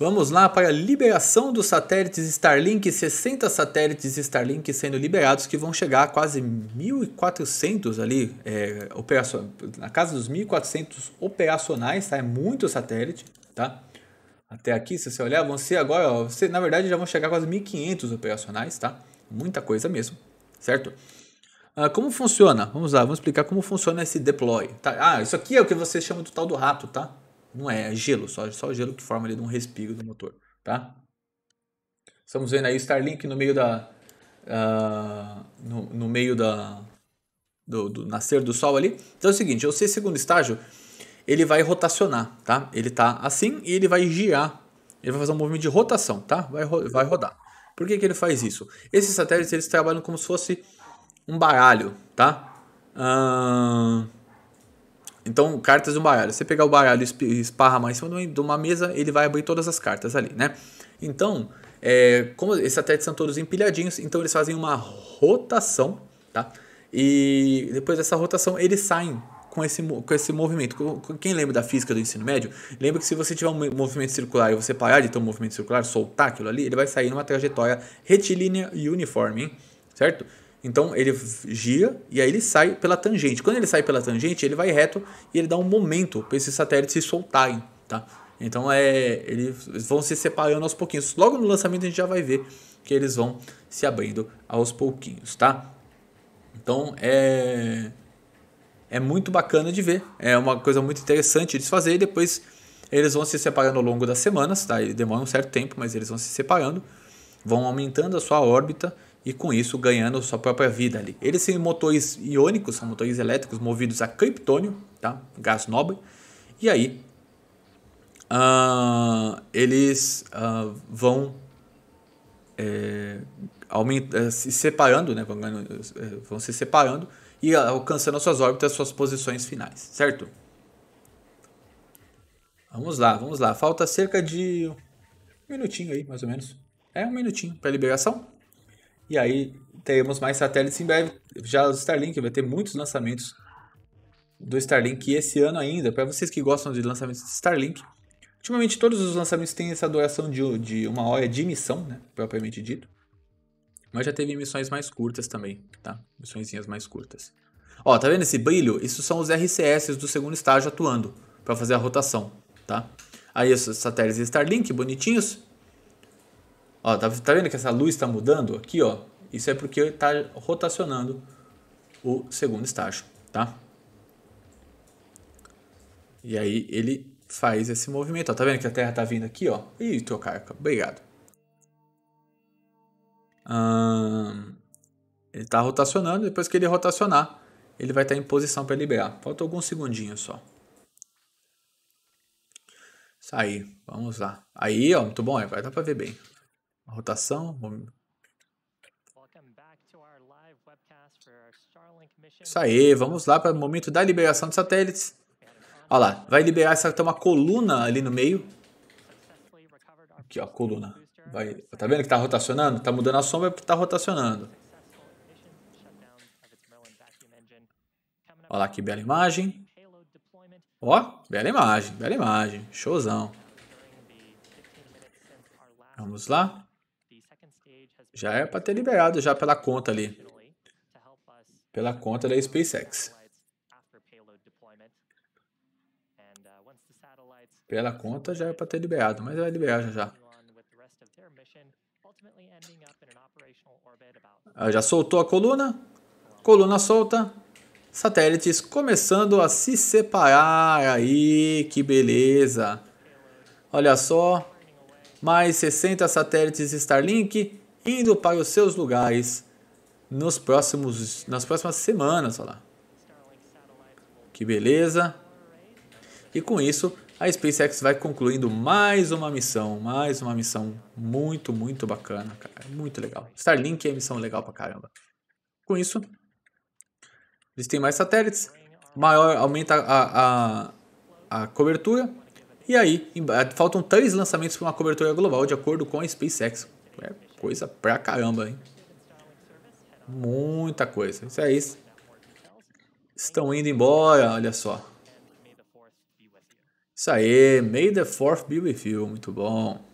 Vamos lá para a liberação dos satélites Starlink, 60 satélites Starlink sendo liberados que vão chegar a quase 1.400 ali, é, na casa dos 1.400 operacionais, tá? É muito satélite, tá? Até aqui, se você olhar, vão ser agora, ó, você, na verdade já vão chegar a quase 1.500 operacionais, tá? Muita coisa mesmo, certo? Ah, como funciona? Vamos lá, vamos explicar como funciona esse deploy. Tá? Ah, isso aqui é o que você chama do tal do rato, tá? Não é, é gelo, só, só gelo que forma ali de um respiro do motor, tá? Estamos vendo aí o Starlink no meio da... Uh, no, no, meio da... Do, do, nascer do sol ali. Então é o seguinte, o segundo estágio, ele vai rotacionar, tá? Ele tá assim e ele vai girar. Ele vai fazer um movimento de rotação, tá? Vai, vai rodar. Por que, que ele faz isso? Esses satélites, eles trabalham como se fosse um baralho, tá? Uh, então, cartas de um baralho. Você pegar o baralho e esparramar em cima de uma mesa, ele vai abrir todas as cartas ali, né? Então, é, como esses satélites são todos empilhadinhos, então eles fazem uma rotação, tá? E depois dessa rotação, eles saem com esse, com esse movimento. Quem lembra da física do ensino médio, lembra que se você tiver um movimento circular e você parar de ter um movimento circular, soltar aquilo ali, ele vai sair numa trajetória retilínea e uniforme, hein? certo? Então ele gira e aí ele sai pela tangente. Quando ele sai pela tangente, ele vai reto e ele dá um momento para esses satélites se soltarem, tá? Então é, eles vão se separando aos pouquinhos. Logo no lançamento a gente já vai ver que eles vão se abrindo aos pouquinhos, tá? Então é é muito bacana de ver, é uma coisa muito interessante de se fazer e depois eles vão se separando ao longo das semanas, tá? Demora um certo tempo, mas eles vão se separando, vão aumentando a sua órbita e com isso ganhando sua própria vida ali. Eles têm motores iônicos, são motores elétricos movidos a criptônio, tá? gás nobre, e aí uh, eles uh, vão é, aumenta, é, se separando, né? vão, é, vão se separando e alcançando as suas órbitas, as suas posições finais, certo? Vamos lá, vamos lá. Falta cerca de um minutinho aí, mais ou menos. É um minutinho para liberação. E aí teremos mais satélites em breve. Já o Starlink vai ter muitos lançamentos do Starlink esse ano ainda. Para vocês que gostam de lançamentos de Starlink, ultimamente todos os lançamentos têm essa duração de, de uma hora de emissão, né, propriamente dito. Mas já teve emissões mais curtas também, tá? Missõezinhas mais curtas. Ó, tá vendo esse brilho? Isso são os RCS do segundo estágio atuando para fazer a rotação, tá? Aí os satélites Starlink, bonitinhos, Ó, tá, tá vendo que essa luz está mudando aqui, ó? Isso é porque está rotacionando o segundo estágio, tá? E aí ele faz esse movimento, ó. Tá vendo que a Terra tá vindo aqui, ó? Ih, trocar, obrigado. Hum, ele está rotacionando, depois que ele rotacionar, ele vai estar tá em posição para liberar. Falta alguns segundinhos só. Isso aí, vamos lá. Aí, ó, muito bom, vai dar para ver bem rotação. Isso aí, vamos lá para o momento da liberação de satélites. Olha lá, vai liberar essa tem uma coluna ali no meio. Aqui, ó, coluna. Vai, tá vendo que tá rotacionando? Tá mudando a sombra porque tá rotacionando. Olha lá que bela imagem. Ó, bela imagem, bela imagem. Showzão. Vamos lá. Já é para ter liberado já pela conta ali. Pela conta da SpaceX. Pela conta já é para ter liberado, mas vai liberar já já. Ah, já soltou a coluna. Coluna solta. Satélites começando a se separar aí, que beleza. Olha só, mais 60 satélites Starlink indo para os seus lugares nos próximos, nas próximas semanas. Olha lá. Que beleza! E com isso, a SpaceX vai concluindo mais uma missão, mais uma missão muito, muito bacana, cara. Muito legal. Starlink é missão legal pra caramba. Com isso, eles têm mais satélites, maior aumenta a, a, a cobertura. E aí, faltam três lançamentos para uma cobertura global, de acordo com a SpaceX. É coisa pra caramba, hein? Muita coisa. Isso aí. Estão indo embora, olha só. Isso aí, May the Fourth be with you. Muito bom.